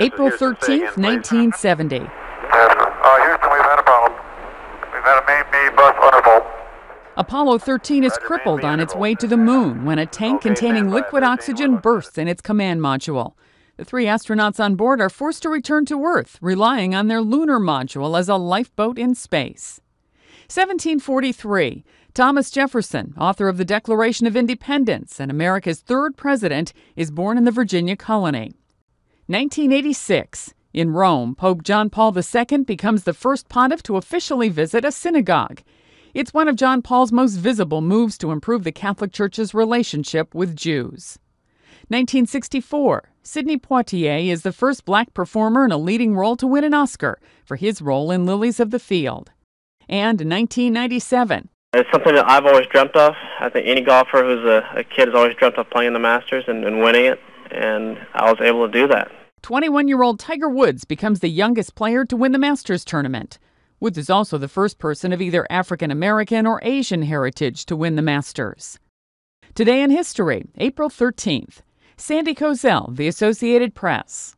April 13th, 1970. Yes, uh, Houston, we've had a problem. We've had a main B bus. Apollo 13 is crippled on its way to the moon when a tank containing liquid oxygen bursts in its command module. The three astronauts on board are forced to return to Earth, relying on their lunar module as a lifeboat in space. 1743. Thomas Jefferson, author of the Declaration of Independence and America's third president, is born in the Virginia colony. 1986. In Rome, Pope John Paul II becomes the first pontiff to officially visit a synagogue. It's one of John Paul's most visible moves to improve the Catholic Church's relationship with Jews. 1964. Sidney Poitier is the first black performer in a leading role to win an Oscar for his role in Lilies of the Field. And 1997. It's something that I've always dreamt of. I think any golfer who's a, a kid has always dreamt of playing the Masters and, and winning it, and I was able to do that. 21 year old Tiger Woods becomes the youngest player to win the Masters tournament. Woods is also the first person of either African American or Asian heritage to win the Masters. Today in history, April 13th. Sandy Kozel, The Associated Press.